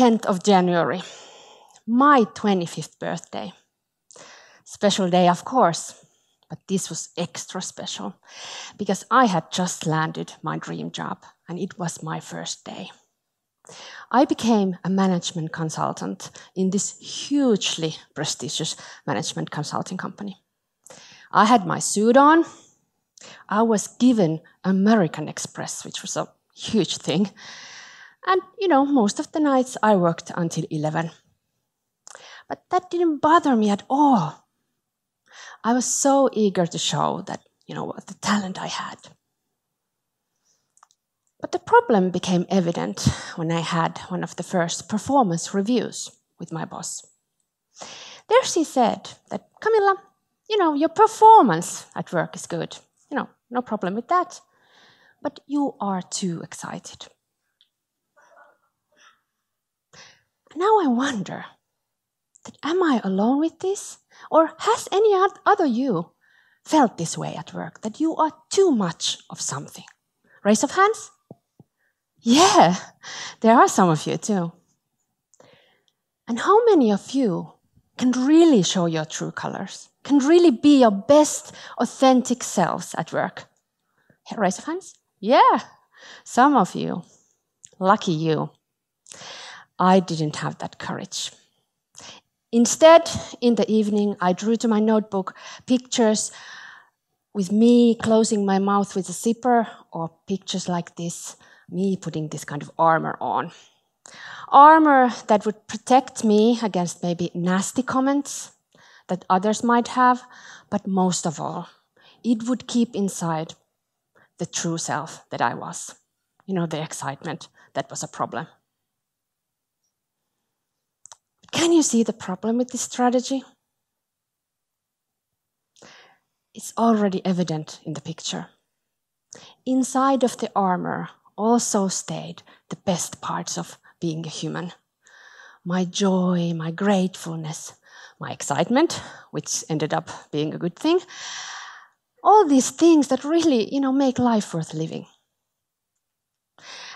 10th of January, my 25th birthday. Special day, of course, but this was extra special because I had just landed my dream job and it was my first day. I became a management consultant in this hugely prestigious management consulting company. I had my suit on. I was given American Express, which was a huge thing. And, you know, most of the nights I worked until 11. But that didn't bother me at all. I was so eager to show that, you know, what the talent I had. But the problem became evident when I had one of the first performance reviews with my boss. There she said that, Camilla, you know, your performance at work is good. You know, no problem with that. But you are too excited. Now I wonder that am I alone with this? Or has any other you felt this way at work, that you are too much of something? Raise of hands. Yeah, there are some of you too. And how many of you can really show your true colors, can really be your best authentic selves at work? Raise of hands. Yeah, some of you. Lucky you. I didn't have that courage. Instead, in the evening, I drew to my notebook pictures with me closing my mouth with a zipper or pictures like this me putting this kind of armor on. Armor that would protect me against maybe nasty comments that others might have, but most of all, it would keep inside the true self that I was. You know, the excitement that was a problem. Can you see the problem with this strategy? It's already evident in the picture. Inside of the armor also stayed the best parts of being a human my joy, my gratefulness, my excitement, which ended up being a good thing. All these things that really, you know, make life worth living.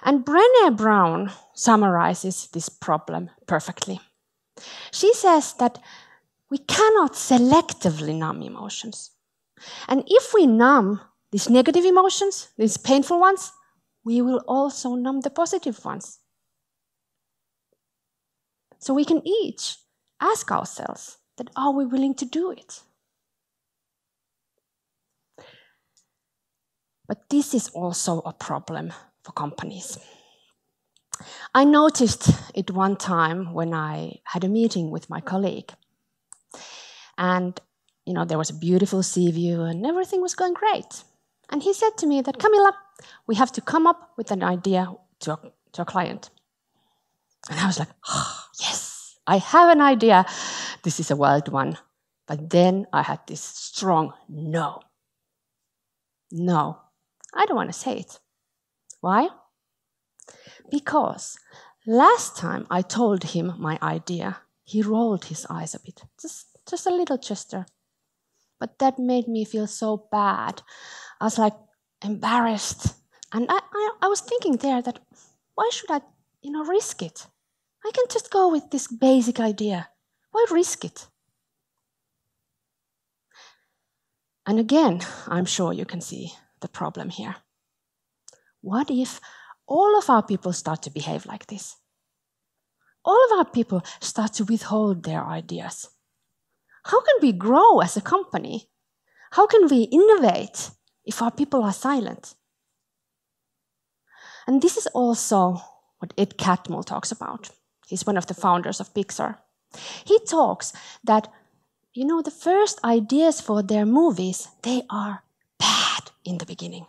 And Brené Brown summarizes this problem perfectly. She says that we cannot selectively numb emotions. And if we numb these negative emotions, these painful ones, we will also numb the positive ones. So we can each ask ourselves that are we willing to do it? But this is also a problem for companies. I noticed it one time when I had a meeting with my colleague. And you know, there was a beautiful sea view and everything was going great. And he said to me that, Camilla, we have to come up with an idea to a, to a client. And I was like, oh, yes, I have an idea. This is a wild one. But then I had this strong no. No, I don't want to say it. Why? Because last time I told him my idea, he rolled his eyes a bit, just, just a little gesture. But that made me feel so bad. I was like embarrassed. And I, I, I was thinking there that why should I, you know, risk it? I can just go with this basic idea. Why risk it? And again, I'm sure you can see the problem here. What if all of our people start to behave like this? All of our people start to withhold their ideas. How can we grow as a company? How can we innovate if our people are silent? And this is also what Ed Catmull talks about. He's one of the founders of Pixar. He talks that, you know, the first ideas for their movies, they are bad in the beginning.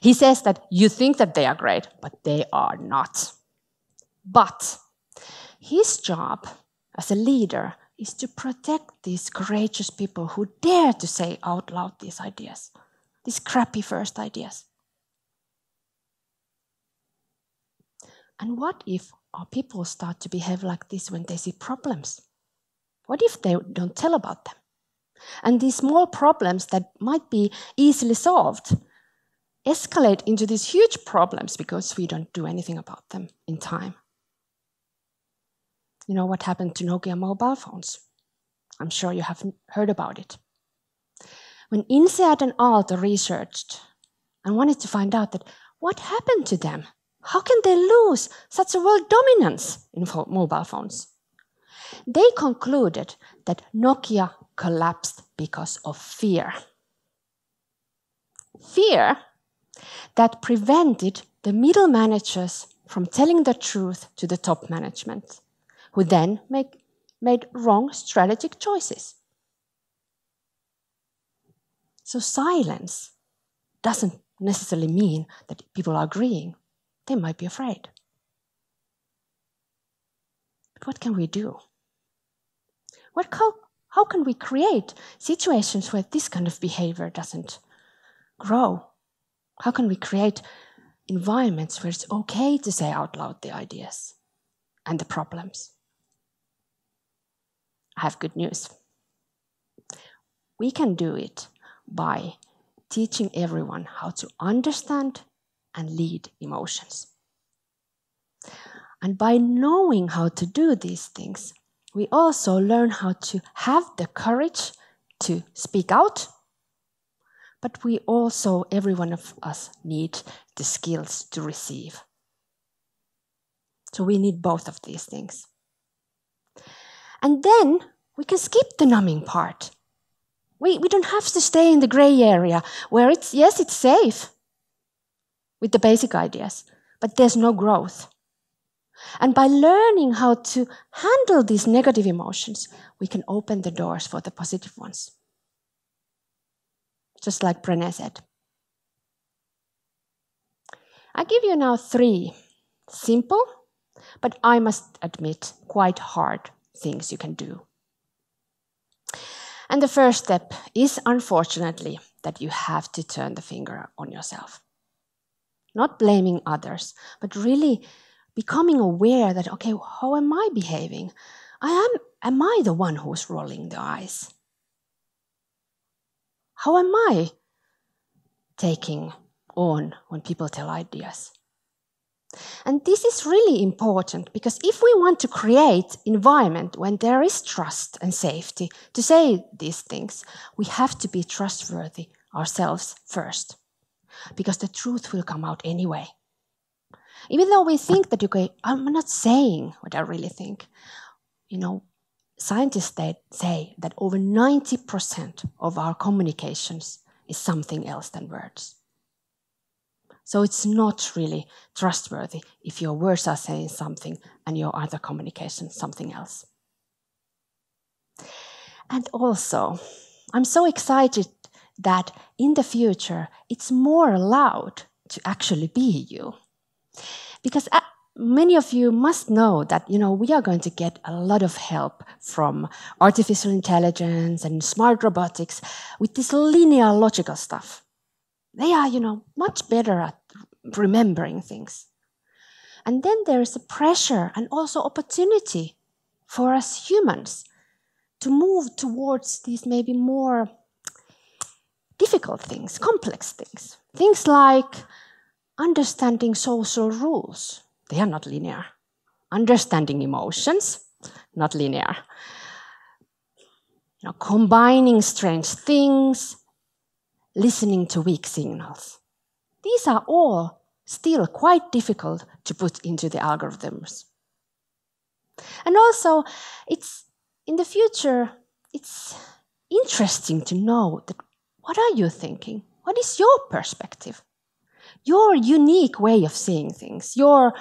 He says that you think that they are great, but they are not. But his job as a leader is to protect these courageous people who dare to say out loud these ideas, these crappy first ideas. And what if our people start to behave like this when they see problems? What if they don't tell about them? And these small problems that might be easily solved escalate into these huge problems because we don't do anything about them in time. you know what happened to Nokia mobile phones. I'm sure you have heard about it. When INSEAD and Aalto researched and wanted to find out that what happened to them, how can they lose such a world dominance in mobile phones? They concluded that Nokia collapsed because of fear. Fear that prevented the middle managers from telling the truth to the top management, who then make, made wrong strategic choices. So silence doesn't necessarily mean that people are agreeing. They might be afraid. But what can we do? What, how, how can we create situations where this kind of behavior doesn't grow? How can we create environments where it's okay to say out loud the ideas and the problems? I have good news. We can do it by teaching everyone how to understand and lead emotions. And by knowing how to do these things, we also learn how to have the courage to speak out, but we also, every one of us, need the skills to receive. So we need both of these things. And then we can skip the numbing part we, we don't have to stay in the gray area where it's, yes, it's safe with the basic ideas, but there's no growth. And by learning how to handle these negative emotions, we can open the doors for the positive ones. Just like Brené said. I give you now three simple, but I must admit, quite hard things you can do and the first step is unfortunately that you have to turn the finger on yourself. Not blaming others, but really becoming aware that, okay, how am I behaving? I am, am I the one who's rolling the eyes? How am I taking on when people tell ideas? And this is really important because if we want to create environment when there is trust and safety to say these things, we have to be trustworthy ourselves first. Because the truth will come out anyway. Even though we think that you go, I'm not saying what I really think. You know, scientists say that over 90% of our communications is something else than words. So it's not really trustworthy if your words are saying something and your other communication something else. And also, I'm so excited that in the future it's more allowed to actually be you. Because many of you must know that you know we are going to get a lot of help from artificial intelligence and smart robotics with this linear logical stuff they are, you know, much better at remembering things. And then there is a pressure and also opportunity for us humans to move towards these maybe more difficult things, complex things. Things like understanding social rules. They are not linear. Understanding emotions, not linear. You know, combining strange things, listening to weak signals. These are all still quite difficult to put into the algorithms. And also, it's in the future, it's interesting to know that what are you thinking? What is your perspective? Your unique way of seeing things, your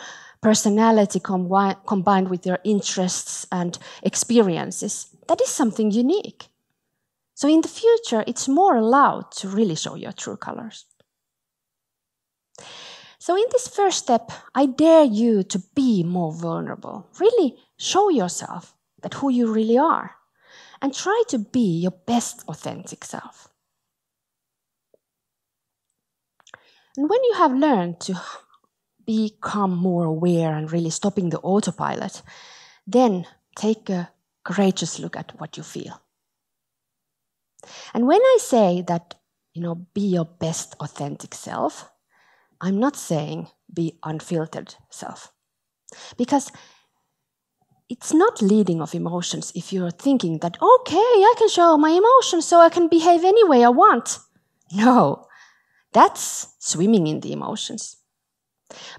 personality combined with your interests and experiences, that is something unique. So in the future, it's more allowed to really show your true colors. So in this first step, I dare you to be more vulnerable. Really show yourself that who you really are and try to be your best authentic self. And when you have learned to become more aware and really stopping the autopilot, then take a courageous look at what you feel. And when I say that, you know, be your best authentic self, I'm not saying be unfiltered self. Because it's not leading of emotions if you're thinking that, okay, I can show my emotions so I can behave any way I want. No, that's swimming in the emotions.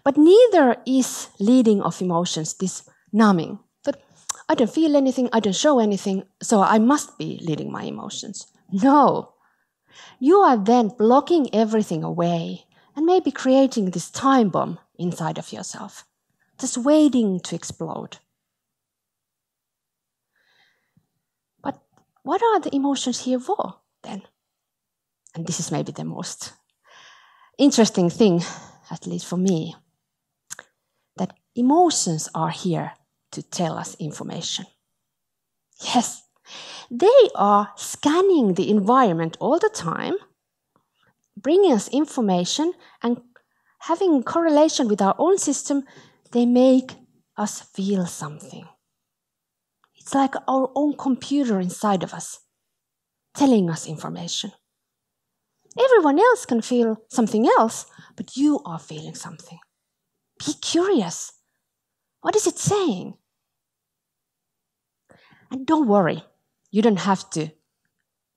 But neither is leading of emotions this numbing. That I don't feel anything, I don't show anything, so I must be leading my emotions. No. You are then blocking everything away and maybe creating this time bomb inside of yourself, just waiting to explode. But what are the emotions here for then? And this is maybe the most interesting thing, at least for me, that emotions are here to tell us information. Yes, they are scanning the environment all the time, bringing us information and having correlation with our own system, they make us feel something. It's like our own computer inside of us telling us information. Everyone else can feel something else, but you are feeling something. Be curious. What is it saying? And don't worry, you don't have to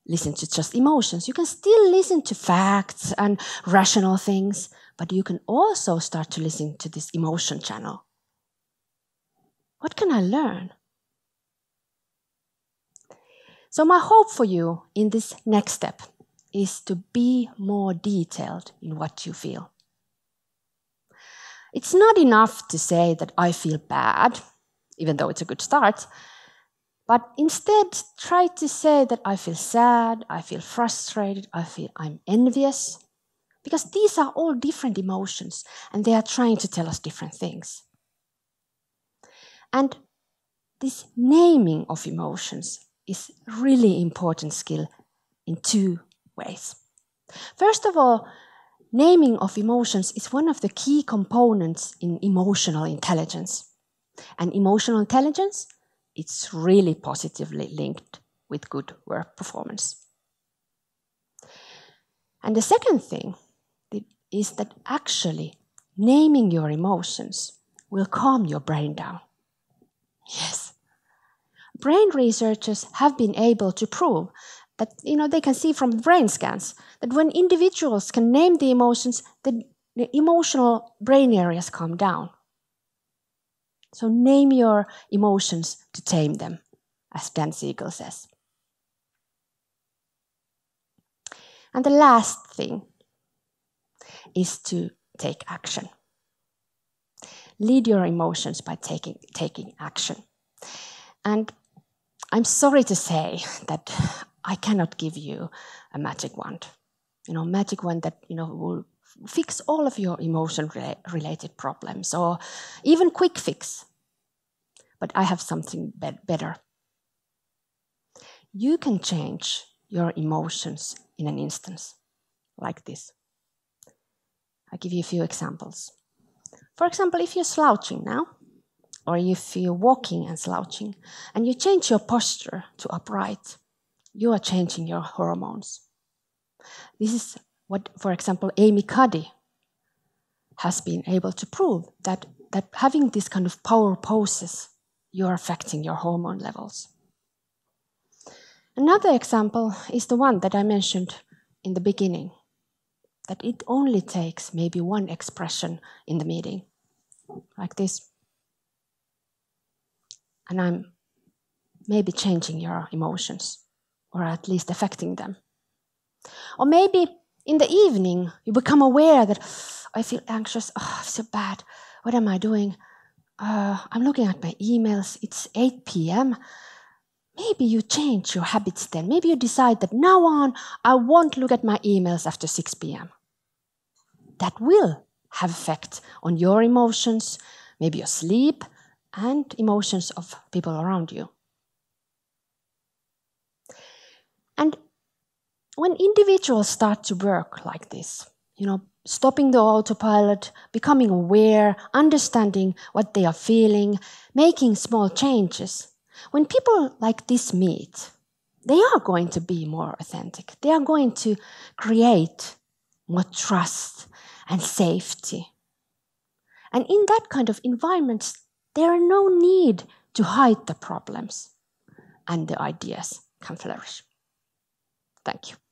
listen to just emotions. You can still listen to facts and rational things, but you can also start to listen to this emotion channel. What can I learn? So, my hope for you in this next step is to be more detailed in what you feel. It's not enough to say that I feel bad, even though it's a good start, but instead try to say that I feel sad, I feel frustrated, I feel I'm envious, because these are all different emotions and they are trying to tell us different things. And this naming of emotions is really important skill in two ways. First of all, naming of emotions is one of the key components in emotional intelligence. And emotional intelligence, it's really positively linked with good work performance. And the second thing is that actually naming your emotions will calm your brain down. Yes. Brain researchers have been able to prove that you know they can see from brain scans that when individuals can name the emotions the, the emotional brain areas calm down. So name your emotions to tame them as dan siegel says. And the last thing is to take action. Lead your emotions by taking, taking action. And i'm sorry to say that I cannot give you a magic wand, you know, magic wand that you know will fix all of your emotion related problems or even quick fix. But I have something be better. You can change your emotions in an instance, like this. I'll give you a few examples. For example, if you're slouching now, or if you're walking and slouching, and you change your posture to upright, you are changing your hormones. This is what, for example, Amy Cuddy has been able to prove that, that having this kind of power poses, you're affecting your hormone levels. Another example is the one that I mentioned in the beginning that it only takes maybe one expression in the meeting, like this. And I'm maybe changing your emotions or at least affecting them. Or maybe in the evening, you become aware that I feel anxious, oh, so bad. What am I doing? Uh, I'm looking at my emails. It's 8 p.m. Maybe you change your habits then. Maybe you decide that now on, I won't look at my emails after 6 p.m. That will have effect on your emotions, maybe your sleep, and emotions of people around you. And when individuals start to work like this, you know, stopping the autopilot, becoming aware, understanding what they are feeling, making small changes, when people like this meet, they are going to be more authentic. They are going to create more trust and safety. And in that kind of environment, there are no need to hide the problems and the ideas can flourish. Thank you.